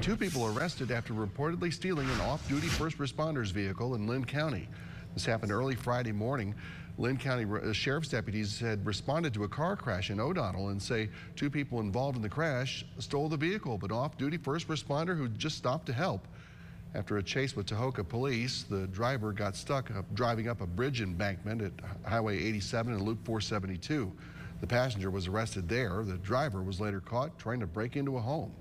And two people arrested after reportedly stealing an off-duty first responders vehicle in Lynn County. This happened early Friday morning. Lynn County uh, Sheriff's deputies had responded to a car crash in O'Donnell and say two people involved in the crash stole the vehicle, but off-duty first responder who just stopped to help. After a chase with Tahoka police, the driver got stuck up, driving up a bridge embankment at Highway 87 and Loop 472. The passenger was arrested there. The driver was later caught trying to break into a home.